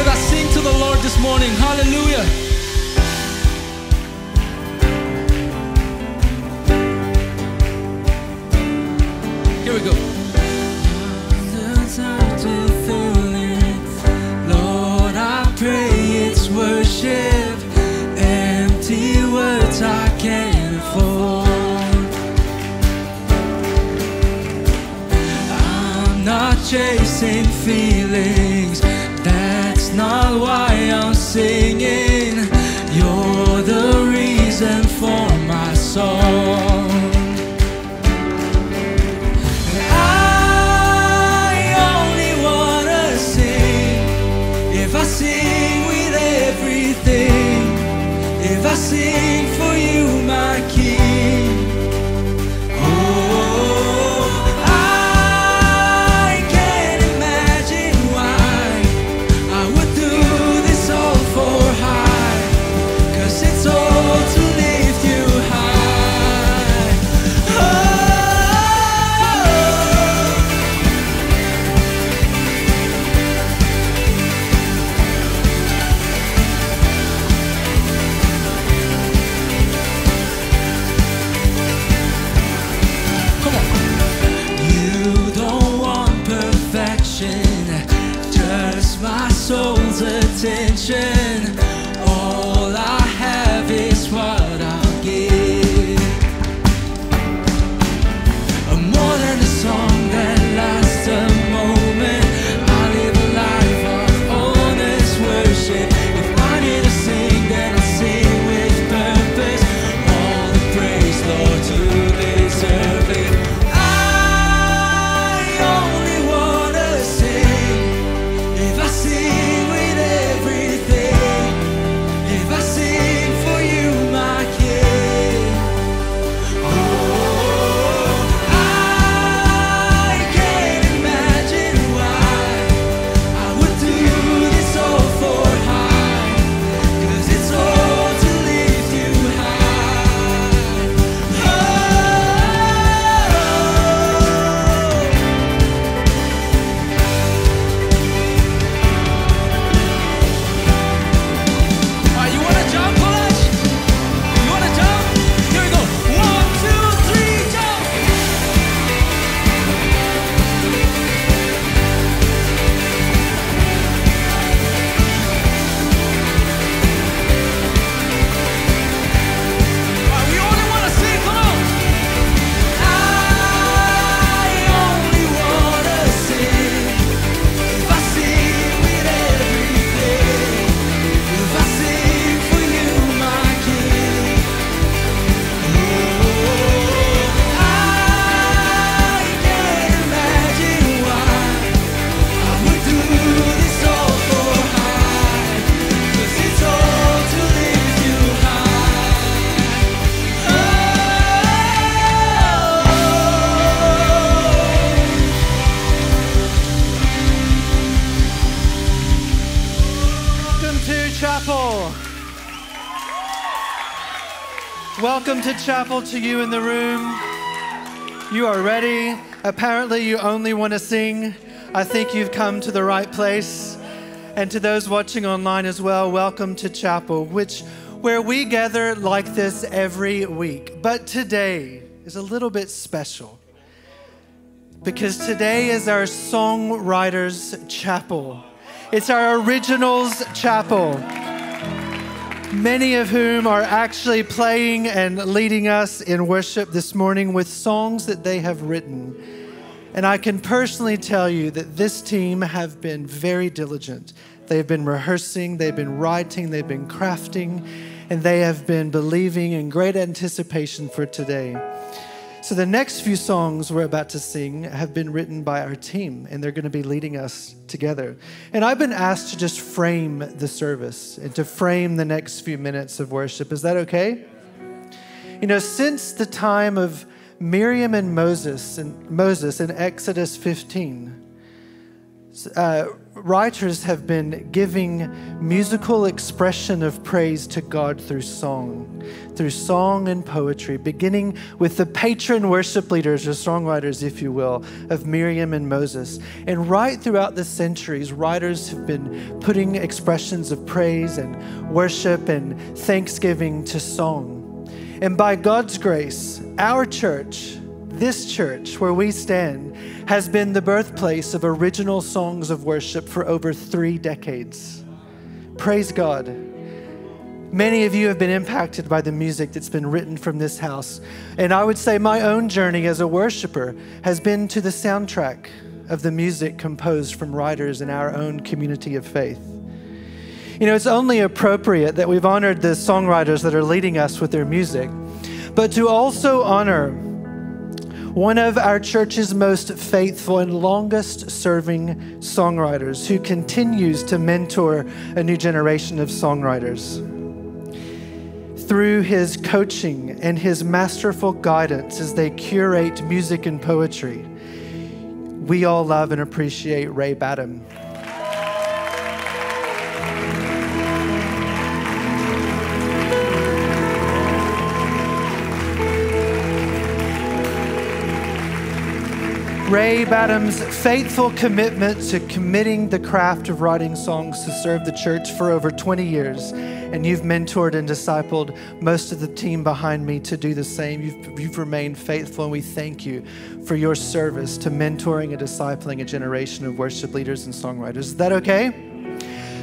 Let us sing to the Lord this morning. Hallelujah. Here we go. Lord, I pray it's worship. Empty words I can't afford. I'm not chasing feelings. Not why I'm singing. You're the reason for my song. All I have is what I'll give. More than a song that lasts a moment, I live a life of honest worship. If I need to sing, then I sing with purpose. All the praise, Lord, you deserve it. I only wanna sing if I sing to you in the room. You are ready. Apparently, you only want to sing. I think you've come to the right place. And to those watching online as well, welcome to chapel, which where we gather like this every week. But today is a little bit special because today is our songwriters chapel. It's our originals chapel. Many of whom are actually playing and leading us in worship this morning with songs that they have written. And I can personally tell you that this team have been very diligent. They've been rehearsing, they've been writing, they've been crafting, and they have been believing in great anticipation for today. So, the next few songs we're about to sing have been written by our team, and they're going to be leading us together. And I've been asked to just frame the service and to frame the next few minutes of worship. Is that okay? You know, since the time of Miriam and Moses and Moses in Exodus 15, uh, writers have been giving musical expression of praise to God through song, through song and poetry, beginning with the patron worship leaders or songwriters, if you will, of Miriam and Moses. And right throughout the centuries, writers have been putting expressions of praise and worship and thanksgiving to song. And by God's grace, our church, this church where we stand, has been the birthplace of original songs of worship for over three decades. Praise God. Many of you have been impacted by the music that's been written from this house. And I would say my own journey as a worshiper has been to the soundtrack of the music composed from writers in our own community of faith. You know, it's only appropriate that we've honored the songwriters that are leading us with their music, but to also honor one of our church's most faithful and longest serving songwriters who continues to mentor a new generation of songwriters. Through his coaching and his masterful guidance as they curate music and poetry, we all love and appreciate Ray Badham. Ray Badham's faithful commitment to committing the craft of writing songs to serve the church for over 20 years. And you've mentored and discipled most of the team behind me to do the same. You've, you've remained faithful, and we thank you for your service to mentoring and discipling a generation of worship leaders and songwriters. Is that okay?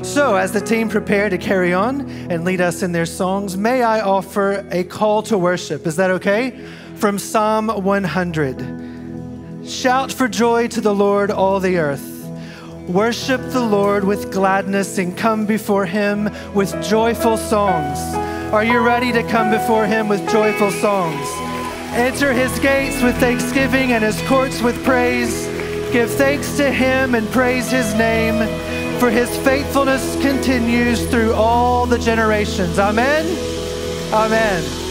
So, as the team prepare to carry on and lead us in their songs, may I offer a call to worship? Is that okay? From Psalm 100. Shout for joy to the Lord, all the earth. Worship the Lord with gladness and come before him with joyful songs. Are you ready to come before him with joyful songs? Enter his gates with thanksgiving and his courts with praise. Give thanks to him and praise his name, for his faithfulness continues through all the generations. Amen. Amen.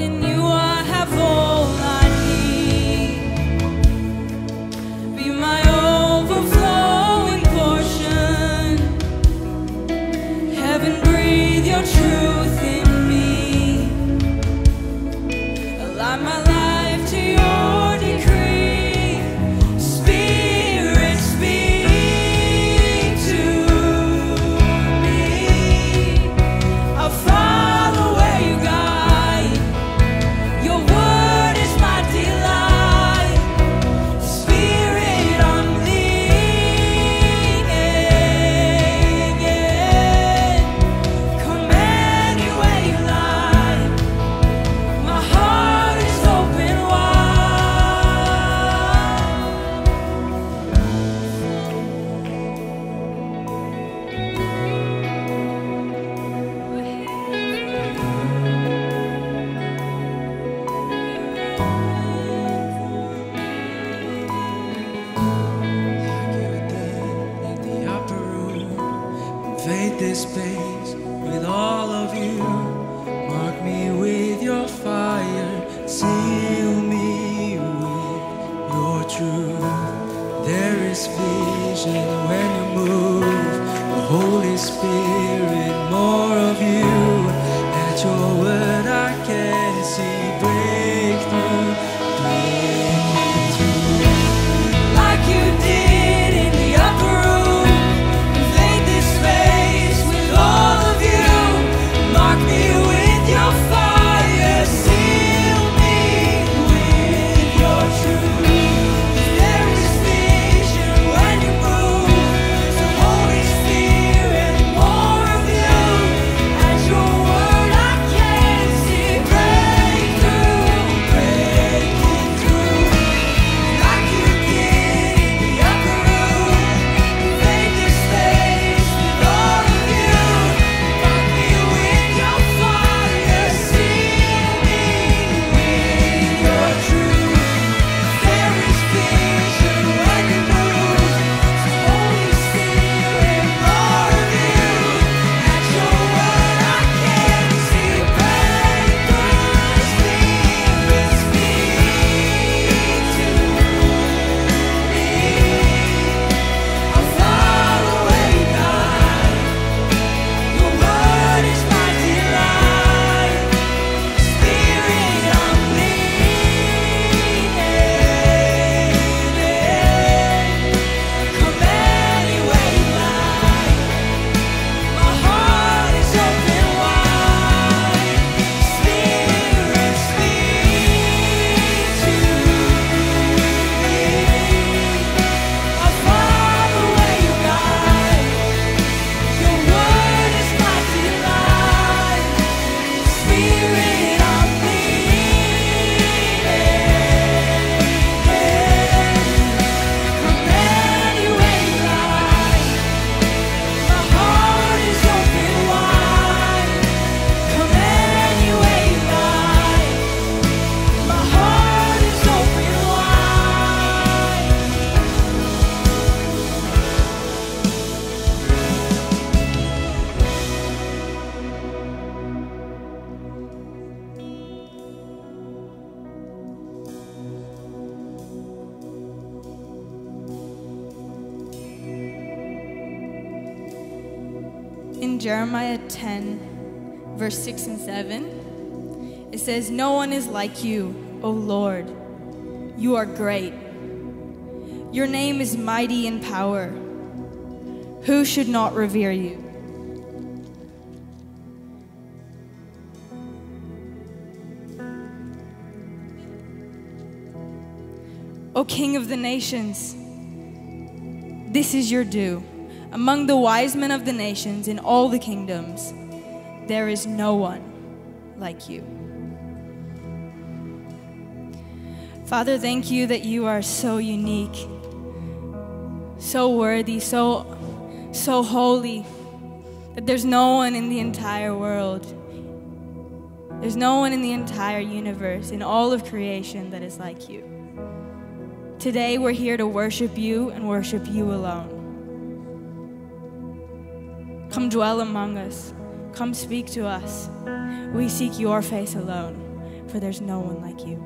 In like you, O Lord. You are great. Your name is mighty in power. Who should not revere you? O King of the nations, this is your due. Among the wise men of the nations in all the kingdoms, there is no one like you. Father, thank you that you are so unique, so worthy, so so holy that there's no one in the entire world. There's no one in the entire universe, in all of creation, that is like you. Today, we're here to worship you and worship you alone. Come dwell among us. Come speak to us. We seek your face alone, for there's no one like you.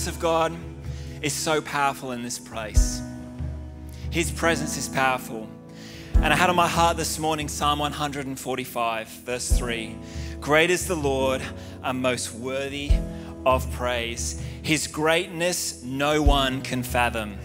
Presence of God is so powerful in this place. His presence is powerful. And I had on my heart this morning Psalm 145, verse 3. Great is the Lord and most worthy of praise. His greatness no one can fathom.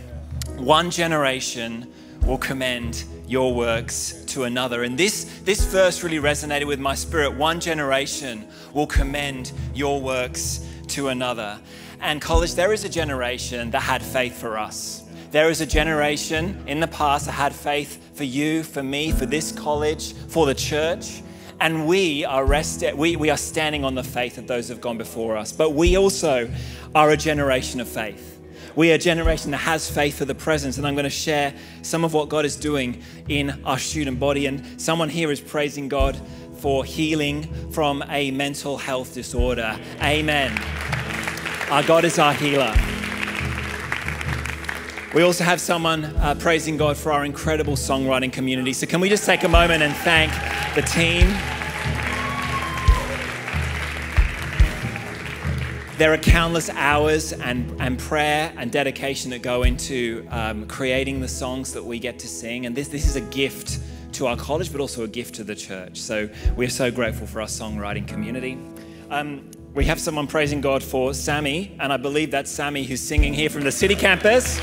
One generation will commend your works to another. And this, this verse really resonated with my spirit. One generation will commend your works to another. And, college, there is a generation that had faith for us. There is a generation in the past that had faith for you, for me, for this college, for the church. And we are, rested, we, we are standing on the faith of those who have gone before us. But we also are a generation of faith. We are a generation that has faith for the presence. And I'm going to share some of what God is doing in our student body. And someone here is praising God for healing from a mental health disorder. Amen. Our God is our healer. We also have someone uh, praising God for our incredible songwriting community. So, can we just take a moment and thank the team? There are countless hours and, and prayer and dedication that go into um, creating the songs that we get to sing. And this, this is a gift to our college, but also a gift to the church. So we're so grateful for our songwriting community. Um, we have someone praising God for Sammy, and I believe that's Sammy who's singing here from the city campus.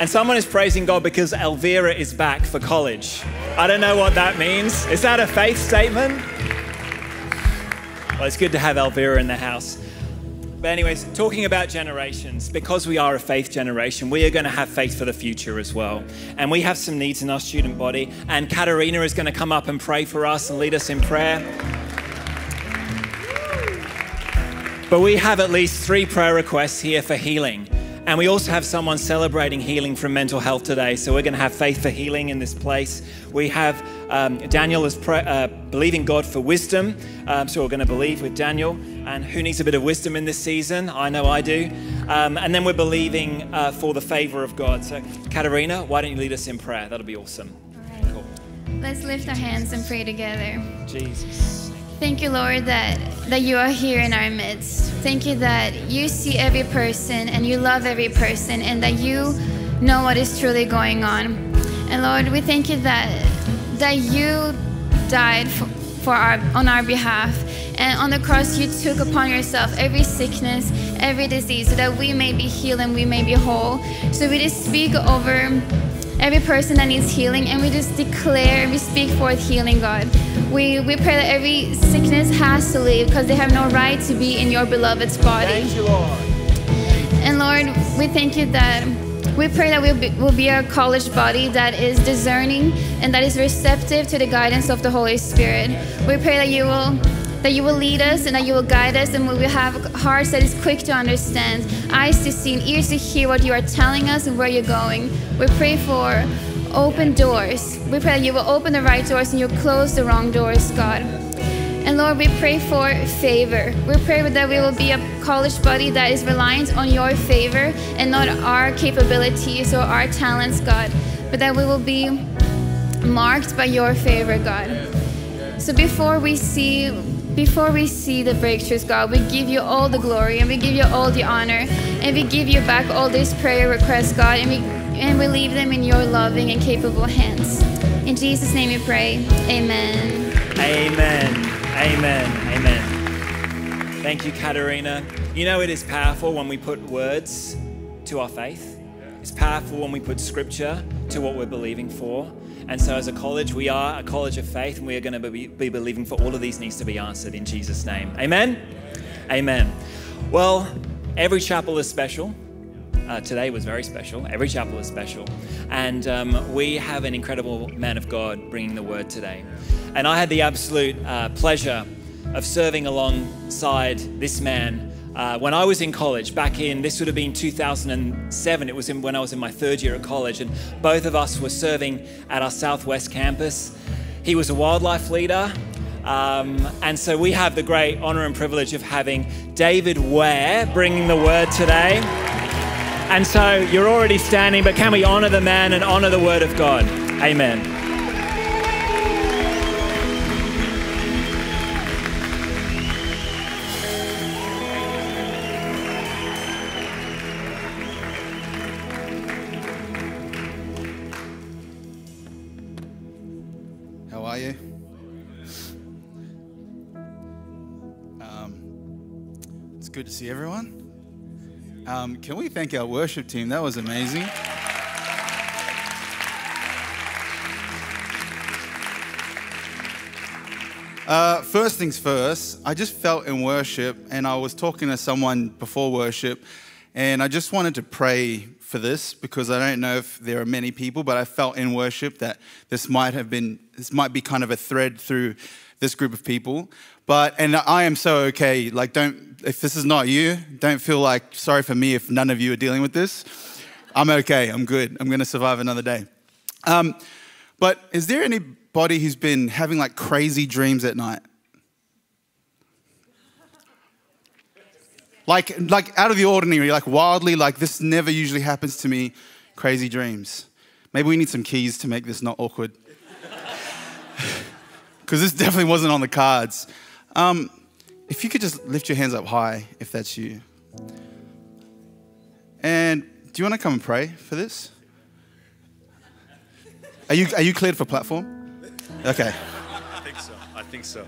And someone is praising God because Elvira is back for college. I don't know what that means. Is that a faith statement? Well, it's good to have Elvira in the house. But, anyways, talking about generations, because we are a faith generation, we are going to have faith for the future as well. And we have some needs in our student body. And Katarina is going to come up and pray for us and lead us in prayer. But we have at least three prayer requests here for healing. And we also have someone celebrating healing from mental health today. So we're going to have faith for healing in this place. We have um, Daniel is pre- uh, believing God for wisdom. Um, so we're going to believe with Daniel. And who needs a bit of wisdom in this season? I know I do. Um, and then we're believing uh, for the favor of God. So, Katarina, why don't you lead us in prayer? That'll be awesome. Cool. Let's lift our hands and pray together. Jesus. Thank you, Lord, that, that you are here in our midst. Thank you that you see every person and you love every person and that you know what is truly going on. And Lord, we thank you that that you died for, for our on our behalf. And on the cross you took upon yourself every sickness, every disease, so that we may be healed and we may be whole. So we just speak over every person that needs healing and we just declare we speak forth healing god we, we pray that every sickness has to leave because they have no right to be in your beloved's body. Thank you, Lord. and lord we thank you that we pray that we'll be, we'll be a college body that is discerning and that is receptive to the guidance of the holy spirit. We pray that you will that you will lead us and that you will guide us and we will have hearts that is quick to understand eyes to see and ears to hear what you are telling us and where you're going. We pray for open doors we pray that you will open the right doors and you'll close the wrong doors god and Lord, we pray for favor. We pray that we will be a college body that is reliant on your favor and not our capabilities or our talents, God, but that we will be marked by your favor, God. So before we see before we see the breakthroughs, God, we give you all the glory and we give you all the honor and we give you back all these prayer requests, God, and we and we leave them in your loving and capable hands. In Jesus' name we pray. Amen. Amen. Amen. Amen. Thank you, Katarina. You know, it is powerful when we put words to our faith. It's powerful when we put scripture to what we're believing for. And so, as a college, we are a college of faith, and we are going to be, be believing for all of these needs to be answered in Jesus' name. Amen. Amen. Well, every chapel is special. Uh, today was very special. Every chapel is special. And um, we have an incredible man of God bringing the word today. And I had the absolute uh, pleasure of serving alongside this man uh, when I was in college, back in, this would have been 2007. It was in, when I was in my third year at college. And both of us were serving at our Southwest campus. He was a wildlife leader. Um, and so we have the great honor and privilege of having David Ware bringing the word today. And so you're already standing, but can we honor the man and honor the word of God? Amen. How are you? Um, it's good to see everyone. Um, can we thank our worship team? That was amazing. Uh, first things first, I just felt in worship, and I was talking to someone before worship, and I just wanted to pray for this because I don't know if there are many people, but I felt in worship that this might have been, this might be kind of a thread through this group of people. But, and I am so okay. Like, don't, if this is not you, don't feel like sorry for me if none of you are dealing with this. I'm okay. I'm good. I'm going to survive another day. Um, but is there anybody who's been having like crazy dreams at night? Like, like out of the ordinary, like wildly, like this never usually happens to me, crazy dreams. Maybe we need some keys to make this not awkward. Because this definitely wasn't on the cards. Um, if you could just lift your hands up high, if that's you. And do you want to come and pray for this? Are you, are you cleared for platform? Okay. I think so. I think so.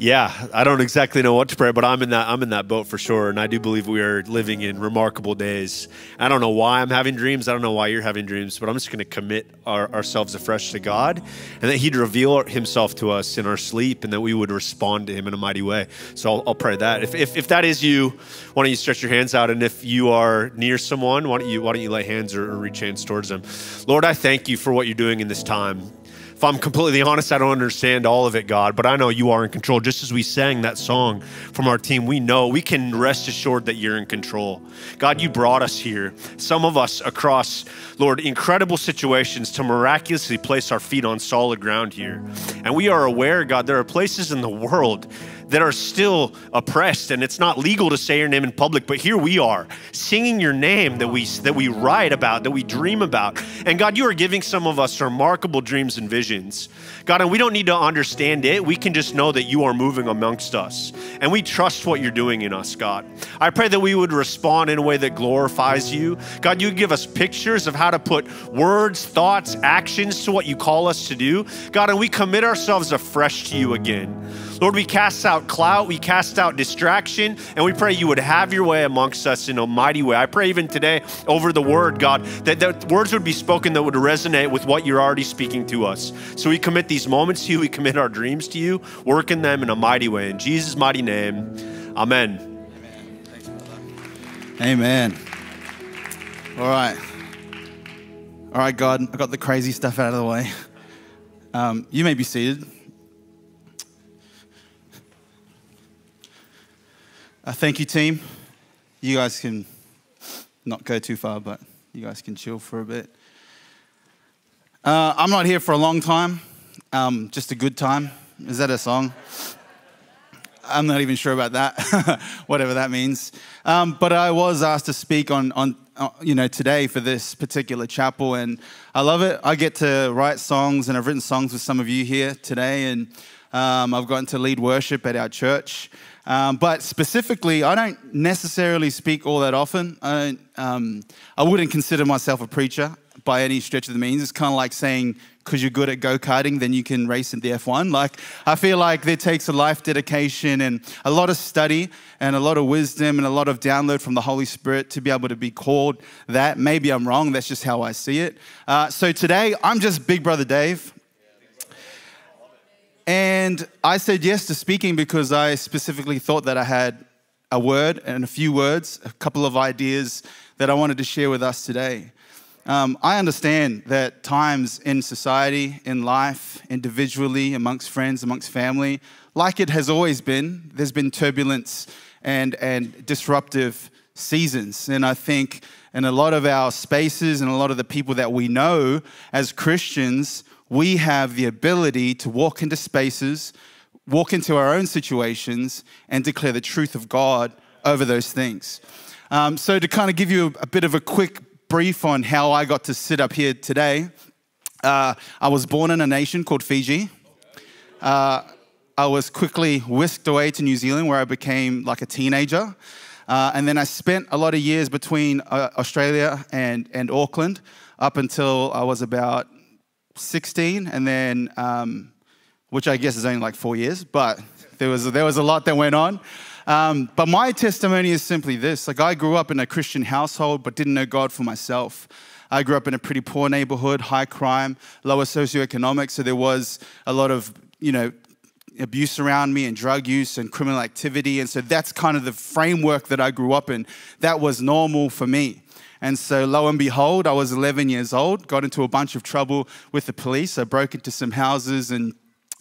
Yeah, I don't exactly know what to pray, but I'm in that I'm in that boat for sure, and I do believe we are living in remarkable days. I don't know why I'm having dreams. I don't know why you're having dreams, but I'm just going to commit our, ourselves afresh to God, and that He'd reveal Himself to us in our sleep, and that we would respond to Him in a mighty way. So I'll, I'll pray that. If, if if that is you, why don't you stretch your hands out, and if you are near someone, why don't you why don't you lay hands or, or reach hands towards them? Lord, I thank you for what you're doing in this time. If I'm completely honest, I don't understand all of it, God, but I know you are in control. Just as we sang that song from our team, we know we can rest assured that you're in control. God, you brought us here, some of us across, Lord, incredible situations to miraculously place our feet on solid ground here. And we are aware, God, there are places in the world that are still oppressed and it's not legal to say your name in public but here we are singing your name that we that we write about that we dream about. And god you are giving some of us remarkable dreams and visions. God and we don't need to understand it. We can just know that you are moving amongst us and we trust what you're doing in us god. I pray that we would respond in a way that glorifies you. God you give us pictures of how to put words thoughts actions to what you call us to do. God and we commit ourselves afresh to you again Lord, we cast out clout, we cast out distraction, and we pray you would have your way amongst us in a mighty way. I pray even today over the word, God, that the words would be spoken that would resonate with what you're already speaking to us. So we commit these moments to you, we commit our dreams to you, work in them in a mighty way. In Jesus' mighty name, amen. Amen. All right. All right, God, I got the crazy stuff out of the way. Um, you may be seated. Uh, thank you, team. You guys can not go too far, but you guys can chill for a bit. Uh, I'm not here for a long time, um, just a good time. Is that a song? I'm not even sure about that, whatever that means. Um, but I was asked to speak on, on uh, you know, today for this particular chapel, and I love it. I get to write songs, and I've written songs with some of you here today, and um, I've gotten to lead worship at our church. Um, but specifically, I don't necessarily speak all that often. I, um, I wouldn't consider myself a preacher by any stretch of the means. It's kind of like saying, because you're good at go karting, then you can race in the F1. Like, I feel like there takes a life dedication and a lot of study and a lot of wisdom and a lot of download from the Holy Spirit to be able to be called that. Maybe I'm wrong. That's just how I see it. Uh, so today, I'm just Big Brother Dave. And I said yes to speaking because I specifically thought that I had a word and a few words, a couple of ideas that I wanted to share with us today. Um, I understand that times in society, in life, individually, amongst friends, amongst family, like it has always been, there's been turbulence and, and disruptive seasons. And I think in a lot of our spaces and a lot of the people that we know as Christians, we have the ability to walk into spaces walk into our own situations and declare the truth of God over those things. Um, so, to kind of give you a, bit of a quick brief on how I got to sit up here today, uh, I was born in a nation called Fiji. Uh, I was quickly whisked away to New Zealand where I became like a teenager. Uh, and then I spent a lot of years between uh, Australia and, and Auckland up until I was about 16. And then, um, which I guess is only like four years, but there was, there was a lot that went on. Um, but my testimony is simply this like, I grew up in a Christian household, but didn't know God for myself. I grew up in a pretty poor neighborhood, high crime, lower socioeconomic, so there was a lot of, you know, abuse around me and drug use and criminal activity. And so that's kind of the framework that I grew up in. That was normal for me. And so, lo and behold, I was 11 years old, got into a bunch of trouble with the police. I broke into some houses and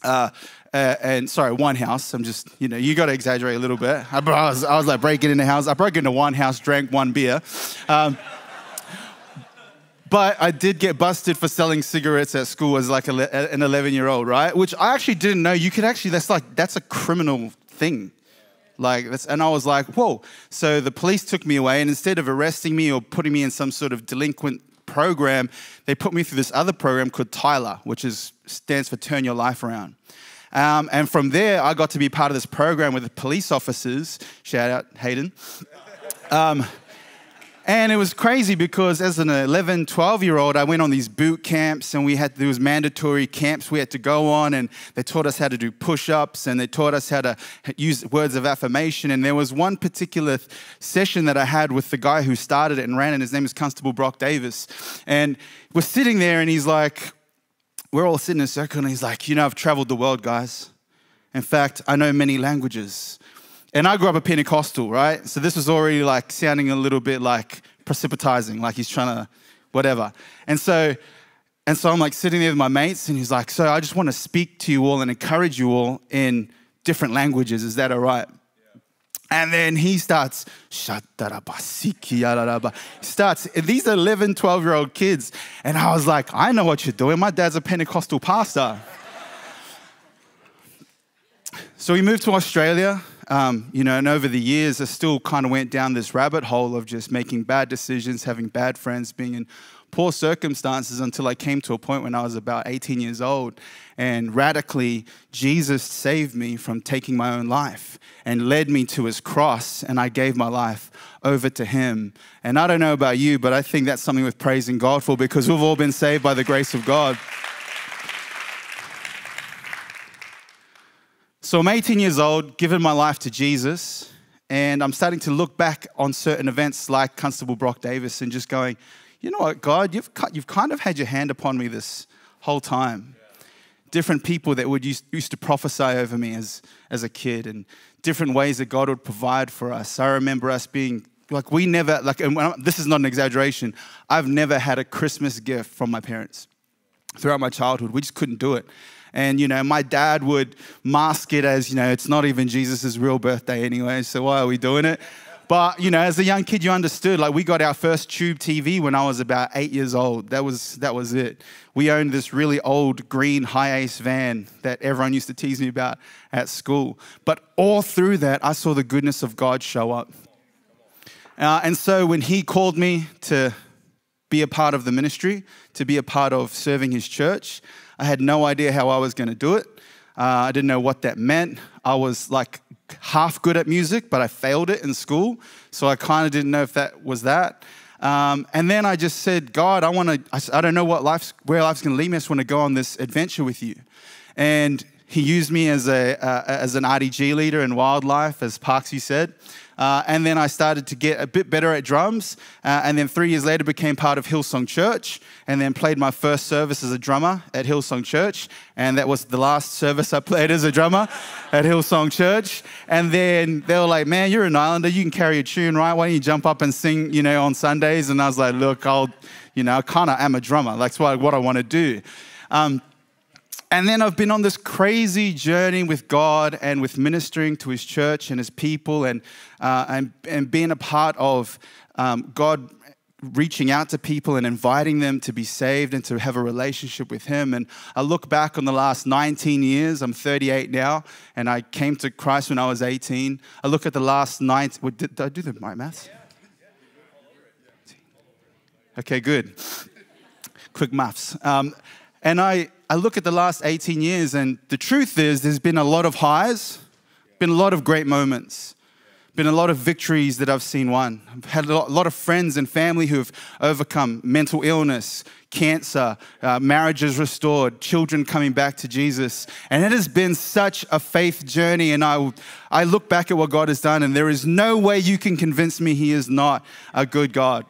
uh, uh, and sorry, one house. I'm just, you know, you got to exaggerate a little bit. I, I, was, I was like breaking into house. I broke into one house, drank one beer. Um, but I did get busted for selling cigarettes at school as like a, an 11 year old, right? Which I actually didn't know. You could actually, that's like, that's a criminal thing. Like, and I was like, whoa. So the police took me away, and instead of arresting me or putting me in some sort of delinquent program, they put me through this other program called TYLA, which is, stands for Turn Your Life Around. Um, and from there, I got to be part of this program with the police officers. Shout out Hayden. Um, and it was crazy because as an 11, 12 year old, I went on these boot camps and we had, was mandatory camps we had to go on and they taught us how to do push-ups and they taught us how to use words of affirmation. And there was one particular session that I had with the guy who started it and ran it. His name is Constable Brock Davis. And we're sitting there and he's like, we're all sitting in a circle and he's like, you know, I've traveled the world, guys. In fact, I know many languages. And I grew up a Pentecostal, right? So this was already like sounding a little bit like precipitizing, like he's trying to whatever. And so, and so I'm like sitting there with my mates, and he's like, So I just want to speak to you all and encourage you all in different languages. Is that all right? And then he starts, he starts, these 11, 12 year old kids. And I was like, I know what you're doing. My dad's a Pentecostal pastor. so we moved to Australia. Um, you know, and over the years, I still kind of went down this rabbit hole of just making bad decisions, having bad friends, being in poor circumstances until I came to a point when I was about 18 years old. And radically, Jesus saved me from taking my own life and led me to his cross, and I gave my life over to him. And I don't know about you, but I think that's something worth praising God for because we've all been saved by the grace of God. So I'm 18 years old, given my life to Jesus, and I'm starting to look back on certain events like Constable Brock Davis and just going, you know what, God, you've, you've kind of had your hand upon me this whole time. Different people that would used, used to prophesy over me as, as a kid, and different ways that God would provide for us. I remember us being like, we never, like, and this is not an exaggeration, I've never had a Christmas gift from my parents throughout my childhood. We just couldn't do it. And, you know, my dad would mask it as, you know, it's not even Jesus' real birthday anyway, so why are we doing it? But, you know, as a young kid, you understood. Like, we got our first tube TV when I was about eight years old. That was, that was it. We owned this really old green HiAce van that everyone used to tease me about at school. But all through that, I saw the goodness of God show up. Uh, and so when he called me to be a part of the ministry, to be a part of serving his church, I had no idea how I was going to do it. Uh, I didn't know what that meant. I was like half good at music, but I failed it in school. So I kind of didn't know if that was that. Um, and then I just said, God, I want to, I, don't know what life's, where life's going to lead me. I just want to go on this adventure with you. And he used me as, a, uh, as an RDG leader in wildlife, as Parksy said. Uh, and then I started to get a bit better at drums. Uh, and then three years later, became part of Hillsong Church. And then played my first service as a drummer at Hillsong Church. And that was the last service I played as a drummer at Hillsong Church. And then they were like, "Man, you're an Islander. You can carry a tune, right? Why don't you jump up and sing, you know, on Sundays?" And I was like, "Look, I'll, you know, I kind of am a drummer. That's what, what I want to do." Um, and then I've been on this crazy journey with God and with ministering to His church and His people and, uh, and, and being a part of um, God reaching out to people and inviting them to be saved and to have a relationship with Him. And I look back on the last 19 years, I'm 38 now, and I came to Christ when I was 18. I look at the last nine, what, did, did I do the right maths? Okay, good. Quick maths. Um, and I, I look at the last 18 years, and the truth is, there's been a lot of highs, been a lot of great moments, been a lot of victories that I've seen won. I've had a lot, of friends and family who've overcome mental illness, cancer, uh, marriages restored, children coming back to Jesus. And it has been such a faith journey. And I, I look back at what God has done, and there is no way you can convince me He is not a good God.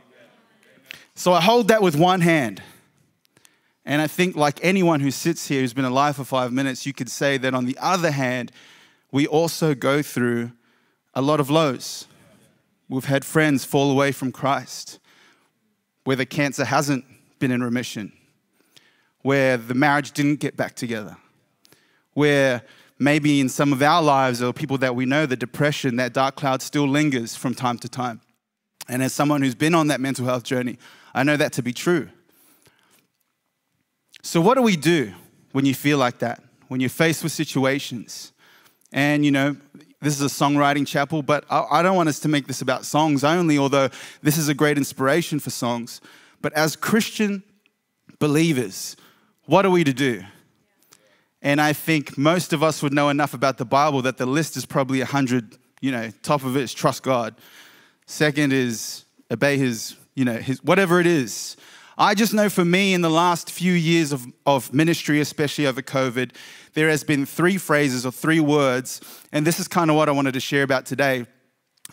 So I hold that with one hand. And I think, like anyone who sits here who's been alive for five minutes, you could say that on the other hand, we also go through a lot of lows. We've had friends fall away from Christ, where the cancer hasn't been in remission, where the marriage didn't get back together, where maybe in some of our lives or people that we know, the depression, that dark cloud still lingers from time to time. And as someone who's been on that mental health journey, I know that to be true. So, what do we do when you feel like that? When you're faced with situations? And, you know, this is a songwriting chapel, but I, don't want us to make this about songs only, although this is a great inspiration for songs. But as Christian believers, what are we to do? And I think most of us would know enough about the Bible that the list is probably 100, you know, top of it is trust God. Second is obey his, you know, his, whatever it is. I just know for me in the last few years of, of ministry, especially over COVID, there has been three phrases or three words, and this is kind of what I wanted to share about today.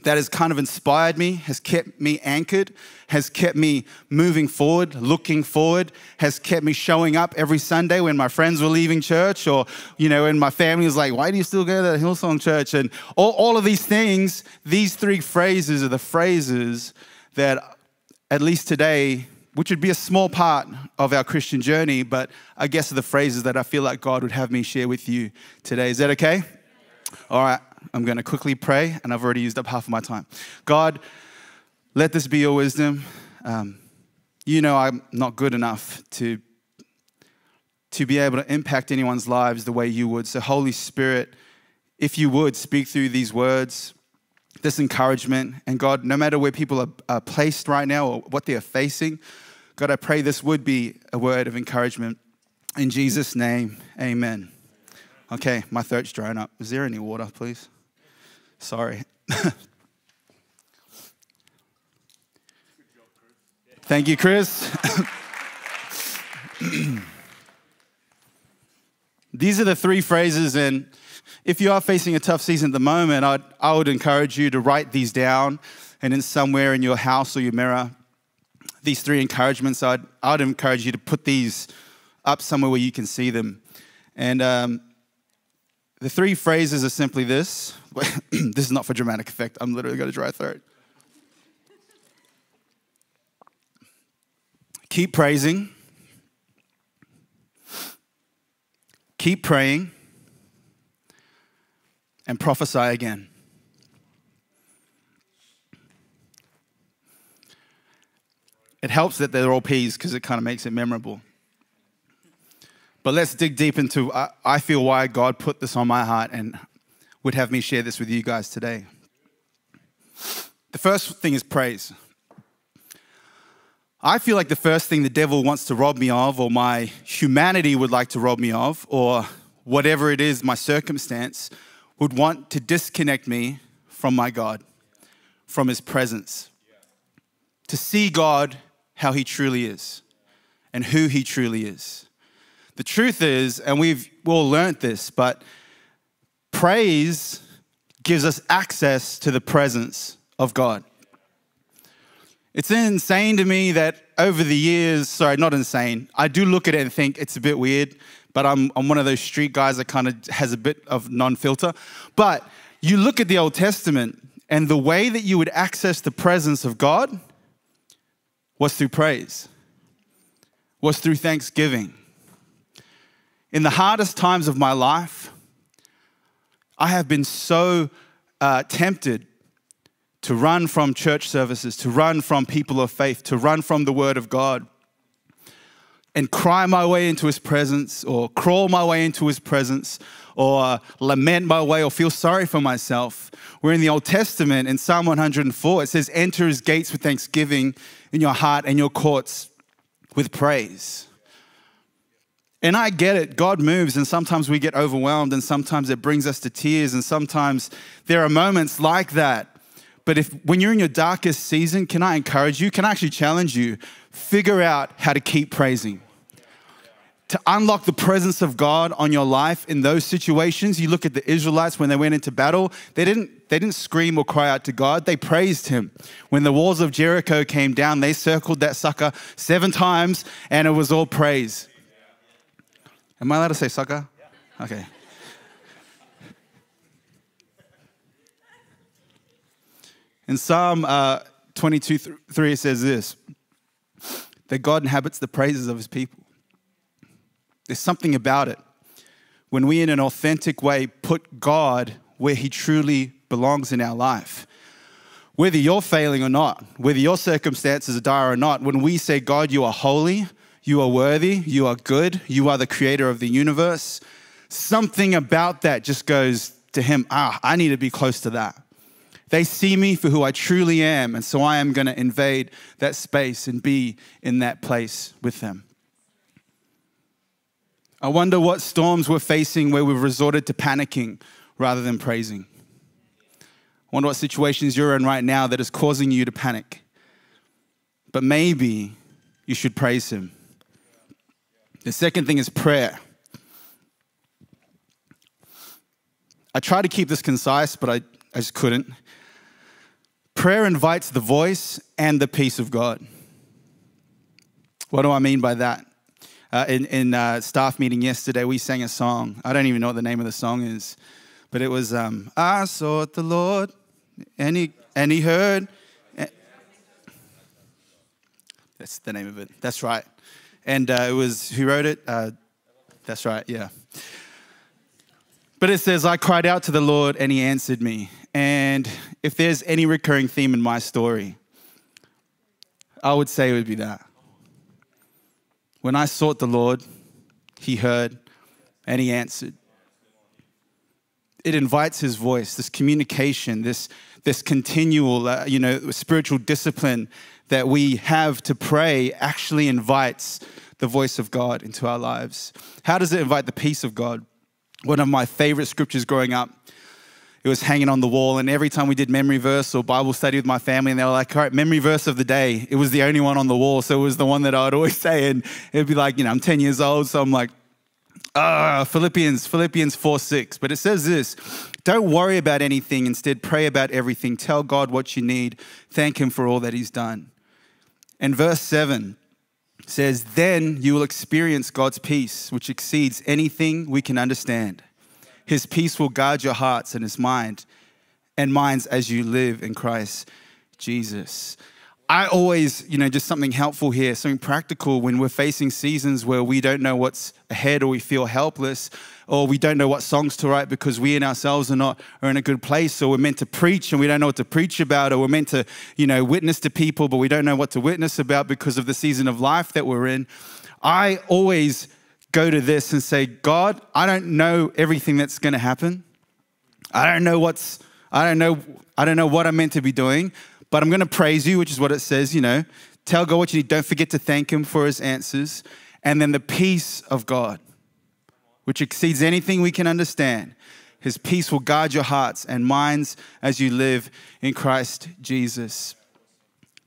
That has kind of inspired me, has kept me anchored, has kept me moving forward, looking forward, has kept me showing up every Sunday when my friends were leaving church, or, you know, when my family was like, why do you still go to Hillsong Church? And all, all of these things, these three phrases are the phrases that, at least today, which would be a small part of our Christian journey, but I guess are the phrases that I feel like God would have me share with you today. Is that okay? All right, I'm going to quickly pray, and I've already used up half of my time. God, let this be your wisdom. Um, you know I'm not good enough to, to be able to impact anyone's lives the way you would. So, Holy Spirit, if you would speak through these words, this encouragement, and God, no matter where people are, are placed right now or what they are facing, God, I pray this would be a word of encouragement. In Jesus' name, amen. Okay, my throat's drying up. Is there any water, please? Sorry. Thank you, Chris. These are the three phrases, and if you are facing a tough season at the moment, I'd, I would encourage you to write these down and in somewhere in your house or your mirror, these three encouragements, I'd, I'd encourage you to put these up somewhere where you can see them. And um, the three phrases are simply this. this is not for dramatic effect. I'm literally got a dry throat. Keep praising. Keep praying. And prophesy again. It helps that they're all P's because it kind of makes it memorable. But let's dig deep into, I, I feel why God put this on my heart and would have me share this with you guys today. The first thing is praise. I feel like the first thing the devil wants to rob me of, or my humanity would like to rob me of, or whatever it is, my circumstance, would want to disconnect me from my God, from his presence. To see God how he truly is and who he truly is. The truth is, and we've all learned this, but praise gives us access to the presence of God. It's insane to me that over the years, sorry, not insane, I do look at it and think it's a bit weird, but I'm, I'm one of those street guys that kind of has a bit of non filter. But you look at the Old Testament, and the way that you would access the presence of God was through praise, was through thanksgiving. In the hardest times of my life, I have been so uh, tempted to run from church services, to run from people of faith, to run from the Word of God, and cry my way into His presence, or crawl my way into His presence, or uh, lament my way, or feel sorry for myself. We're in the Old Testament in Psalm 104. It says, Enter His gates with thanksgiving in your heart and your courts with praise. And I get it. God moves, and sometimes we get overwhelmed, and sometimes it brings us to tears, and sometimes there are moments like that. But if when you're in your darkest season, can I encourage you? Can I actually challenge you? Figure out how to keep praising. To unlock the presence of God on your life in those situations, you look at the Israelites when they went into battle, they didn't, they didn't scream or cry out to God, they praised Him. When the walls of Jericho came down, they circled that sucker seven times and it was all praise. Am I allowed to say sucker? Okay. In Psalm uh, 22 th- 3, it says this that God inhabits the praises of his people. There's something about it. When we, in an authentic way, put God where he truly belongs in our life, whether you're failing or not, whether your circumstances are dire or not, when we say, God, you are holy, you are worthy, you are good, you are the creator of the universe, something about that just goes to him, ah, I need to be close to that. They see me for who I truly am, and so I am going to invade that space and be in that place with them. I wonder what storms we're facing where we've resorted to panicking rather than praising. I wonder what situations you're in right now that is causing you to panic. But maybe you should praise Him. The second thing is prayer. I tried to keep this concise, but I, I just couldn't. Prayer invites the voice and the peace of God. What do I mean by that? Uh, in in uh, staff meeting yesterday, we sang a song. I don't even know what the name of the song is, but it was um, "I sought the Lord, and He and He heard." Eh, That's the name of it. That's right. And uh, it was who wrote it? Uh, that's right. Yeah. But it says, I cried out to the Lord and he answered me. And if there's any recurring theme in my story, I would say it would be that. When I sought the Lord, he heard and he answered. It invites his voice, this communication, this, this continual, uh, you know, spiritual discipline that we have to pray actually invites the voice of God into our lives. How does it invite the peace of God? One of my favorite scriptures growing up, it was hanging on the wall. And every time we did memory verse or Bible study with my family, and they were like, all right, memory verse of the day, it was the only one on the wall. So it was the one that I would always say. And it'd be like, you know, I'm 10 years old. So I'm like, ah, Philippians, Philippians 4 6. But it says this don't worry about anything. Instead, pray about everything. Tell God what you need. Thank Him for all that He's done. And verse 7 says, Then you will experience God's peace, which exceeds anything we can understand. His peace will guard your hearts and his mind and minds as you live in Christ Jesus. I always, you know, just something helpful here, something practical when we're facing seasons where we don't know what's ahead or we feel helpless or we don't know what songs to write because we in ourselves are not are in a good place or we're meant to preach and we don't know what to preach about or we're meant to, you know, witness to people but we don't know what to witness about because of the season of life that we're in. I always go to this and say, God, I don't know everything that's going to happen. I don't know what's I don't know I don't know what I'm meant to be doing, but I'm going to praise you, which is what it says, you know. Tell God what you need. Don't forget to thank him for his answers. And then the peace of God, which exceeds anything we can understand. His peace will guard your hearts and minds as you live in Christ Jesus.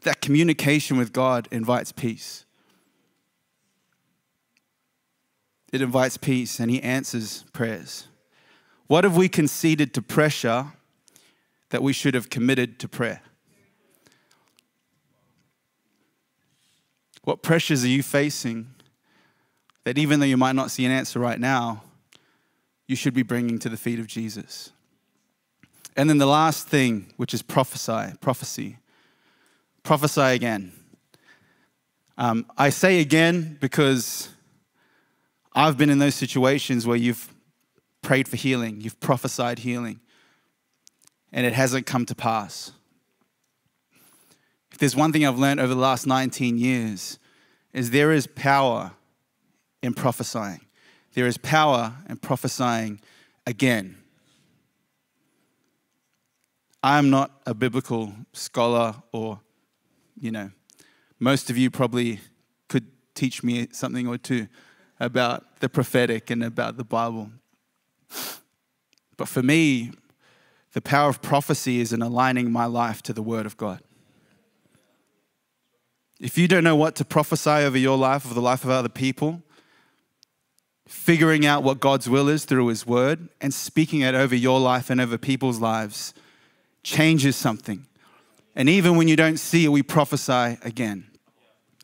That communication with God invites peace. It invites peace and he answers prayers. What have we conceded to pressure that we should have committed to prayer? What pressures are you facing that even though you might not see an answer right now, you should be bringing to the feet of Jesus? And then the last thing, which is prophesy, prophecy. Prophesy again. Um, I say again because I've been in those situations where you've prayed for healing, you've prophesied healing, and it hasn't come to pass. If there's one thing I've learned over the last 19 years is there is power in prophesying. There is power in prophesying again. I'm not a biblical scholar or, you know, most of you probably could teach me something or two about the prophetic and about the Bible. But for me, the power of prophecy is in aligning my life to the Word of God. If you don't know what to prophesy over your life or the life of other people, figuring out what God's will is through His Word and speaking it over your life and over people's lives changes something. And even when you don't see it, we prophesy again.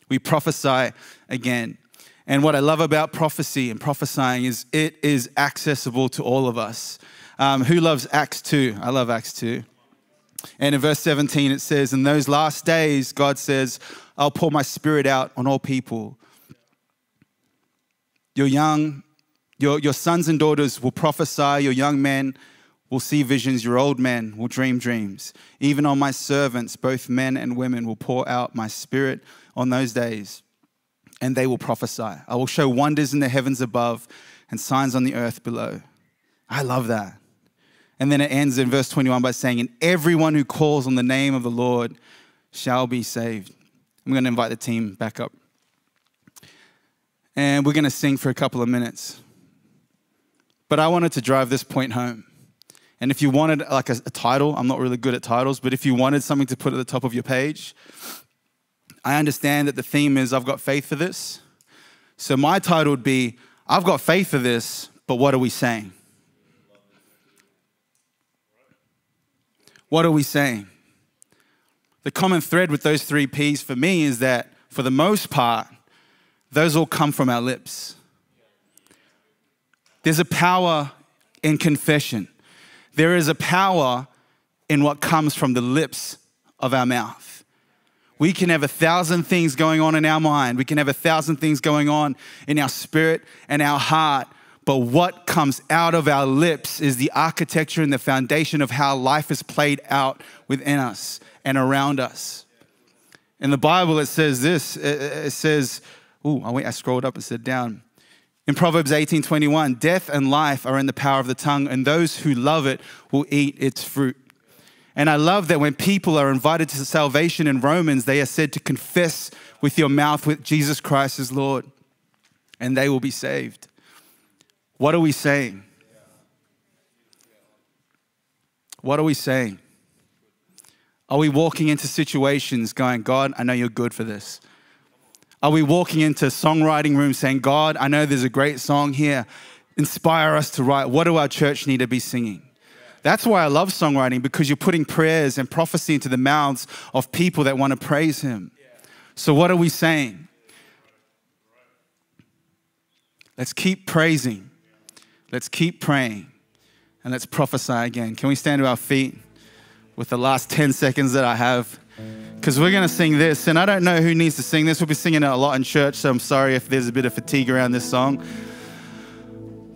We prophesy again. And what I love about prophecy and prophesying is it is accessible to all of us. Um, who loves Acts 2? I love Acts 2. And in verse 17, it says, In those last days, God says, I'll pour my spirit out on all people. Your young, your, your sons and daughters will prophesy, your young men will see visions, your old men will dream dreams. Even on my servants, both men and women, will pour out my spirit on those days, and they will prophesy. I will show wonders in the heavens above and signs on the earth below. I love that. And then it ends in verse 21 by saying, And everyone who calls on the name of the Lord shall be saved. I'm going to invite the team back up. And we're going to sing for a couple of minutes. But I wanted to drive this point home. And if you wanted like a, a title, I'm not really good at titles, but if you wanted something to put at the top of your page, I understand that the theme is I've got faith for this. So my title would be I've got faith for this, but what are we saying? What are we saying? The common thread with those three P's for me is that for the most part, those all come from our lips. There's a power in confession. There is a power in what comes from the lips of our mouth. We can have a thousand things going on in our mind. We can have a thousand things going on in our spirit and our heart. But what comes out of our lips is the architecture and the foundation of how life is played out within us and around us. In the Bible, it says this it says, oh, I scrolled up and said down. In Proverbs 18:21, death and life are in the power of the tongue, and those who love it will eat its fruit. And I love that when people are invited to salvation in Romans, they are said to confess with your mouth with Jesus Christ as Lord, and they will be saved. What are we saying? What are we saying? Are we walking into situations going, God, I know you're good for this? Are we walking into songwriting rooms saying, God, I know there's a great song here. Inspire us to write. What do our church need to be singing? That's why I love songwriting because you're putting prayers and prophecy into the mouths of people that want to praise Him. So, what are we saying? Let's keep praising. Let's keep praying. And let's prophesy again. Can we stand to our feet with the last 10 seconds that I have? because we're going to sing this. And I don't know who needs to sing this. We'll be singing it a lot in church, so I'm sorry if there's a bit of fatigue around this song.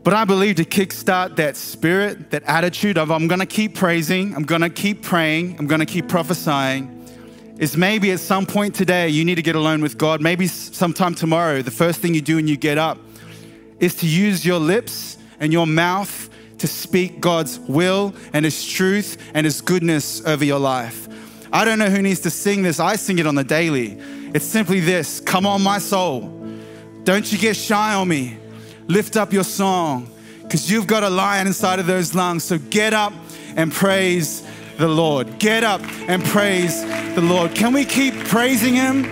But I believe to kickstart that spirit, that attitude of I'm to keep praising, I'm to keep praying, I'm to keep prophesying, is maybe at some point today you need to get alone with God. Maybe sometime tomorrow, the first thing you do when you get up is to use your lips and your mouth to speak God's will and His truth and His goodness over your life. I don't know who needs to sing this. I sing it on the daily. It's simply this Come on, my soul. Don't you get shy on me. Lift up your song because you've got a lion inside of those lungs. So get up and praise the Lord. Get up and praise the Lord. Can we keep praising Him?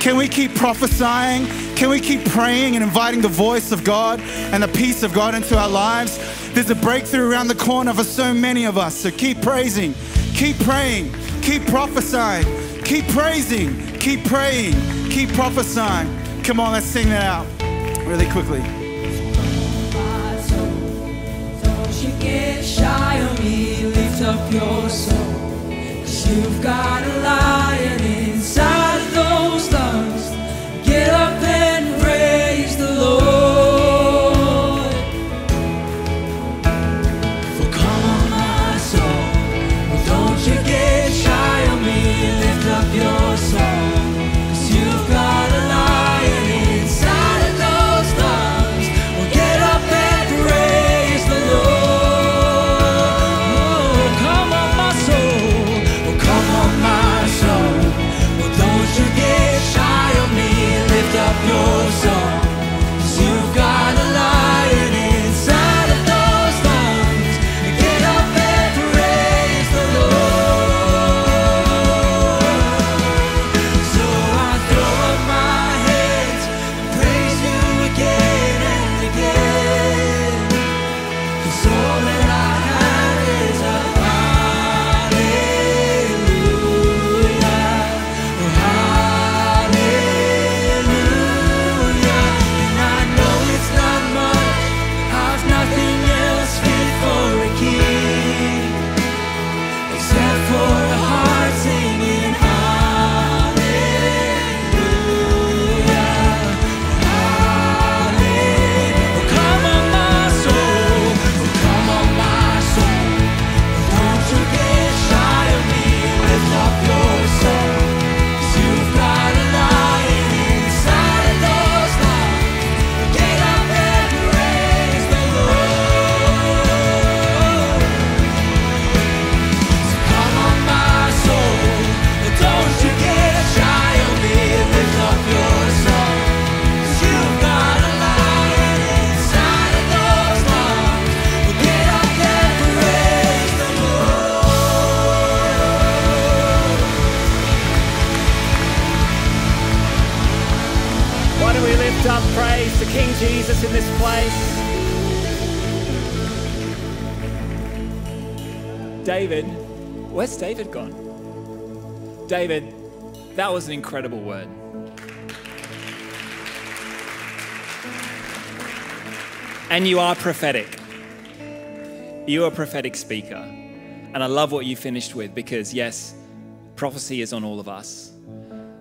Can we keep prophesying? Can we keep praying and inviting the voice of God and the peace of God into our lives? There's a breakthrough around the corner for so many of us. So keep praising, keep praying, keep prophesying, keep praising, keep praying, keep prophesying. Come on, let's sing that out really quickly. Get shy on me, lift up your soul. You've got a lion inside of those lungs. Get up incredible word. And you are prophetic. You are a prophetic speaker. And I love what you finished with because, yes, prophecy is on all of us.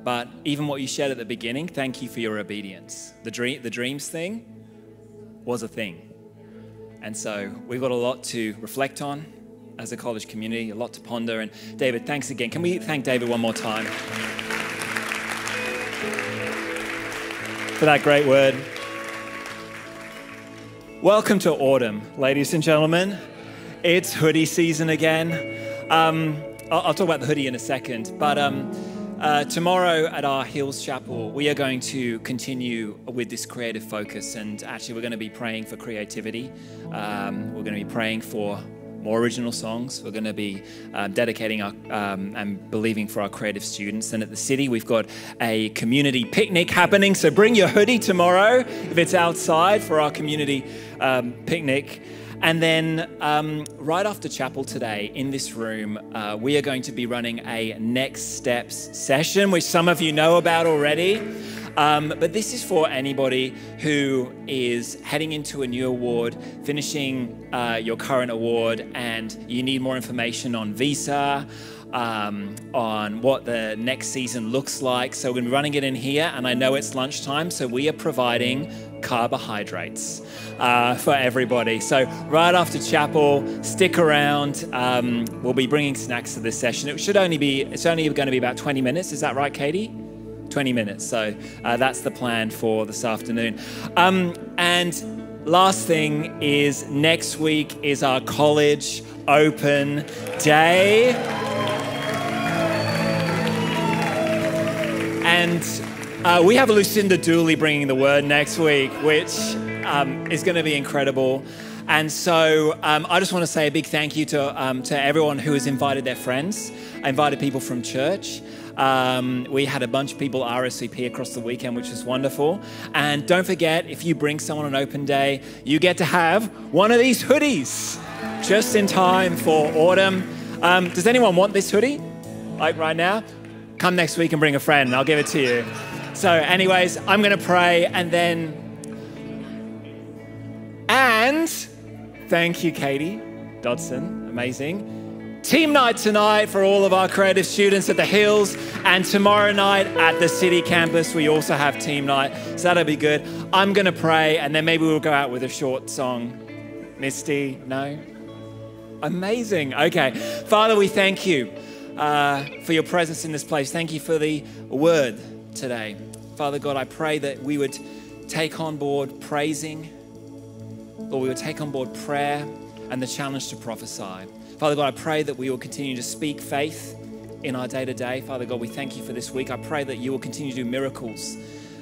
But even what you shared at the beginning, thank you for your obedience. The, dream, the dreams thing was a thing. And so we've got a lot to reflect on as a college community, a lot to ponder. And David, thanks again. Can we thank David one more time for that great word? Welcome to autumn, ladies and gentlemen. It's hoodie season again. Um, I'll, I'll talk about the hoodie in a second, but um, uh, tomorrow at our Hills Chapel, we are going to continue with this creative focus, and actually, we're going to be praying for creativity. Um, we're going to be praying for more original songs. We're going to be um, dedicating our, um, and believing for our creative students. And at the city, we've got a community picnic happening. So bring your hoodie tomorrow if it's outside for our community um, picnic. And then, um, right after chapel today, in this room, uh, we are going to be running a next steps session, which some of you know about already. Um, but this is for anybody who is heading into a new award, finishing uh, your current award, and you need more information on visa, um, on what the next season looks like. So we're going to be running it in here, and I know it's lunchtime, so we are providing carbohydrates uh, for everybody. So right after chapel, stick around. Um, we'll be bringing snacks to this session. It should only be. It's only going to be about 20 minutes. Is that right, Katie? 20 minutes. So uh, that's the plan for this afternoon. Um, and last thing is next week is our college open day. And uh, we have Lucinda Dooley bringing the word next week, which um, is going to be incredible. And so um, I just want to say a big thank you to, um, to everyone who has invited their friends. Invited people from church. Um, we had a bunch of people RSVP across the weekend, which was wonderful. And don't forget, if you bring someone on open day, you get to have one of these hoodies just in time for autumn. Um, does anyone want this hoodie? Like right now? Come next week and bring a friend, I'll give it to you. So, anyways, I'm going to pray and then. And thank you, Katie Dodson. Amazing. Team night tonight for all of our creative students at the Hills, and tomorrow night at the City campus, we also have team night. So that'll be good. I'm going to pray, and then maybe we'll go out with a short song. Misty, no? Amazing. Okay. Father, we thank you uh, for your presence in this place. Thank you for the word today. Father God, I pray that we would take on board praising, Lord, we would take on board prayer and the challenge to prophesy. Father God, I pray that we will continue to speak faith in our day to day. Father God, we thank you for this week. I pray that you will continue to do miracles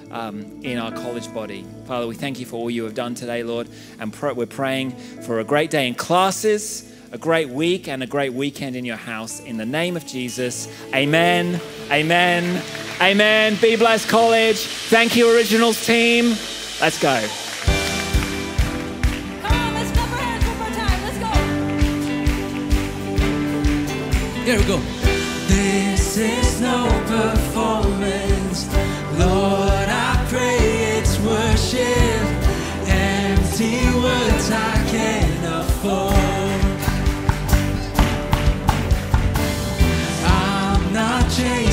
um, in our college body. Father, we thank you for all you have done today, Lord. And pr- we're praying for a great day in classes, a great week, and a great weekend in your house. In the name of Jesus, amen, amen, amen. Be blessed, college. Thank you, Originals team. Let's go. Here we go. This is no performance. Lord, I pray it's worship. Empty words I can't afford. I'm not chasing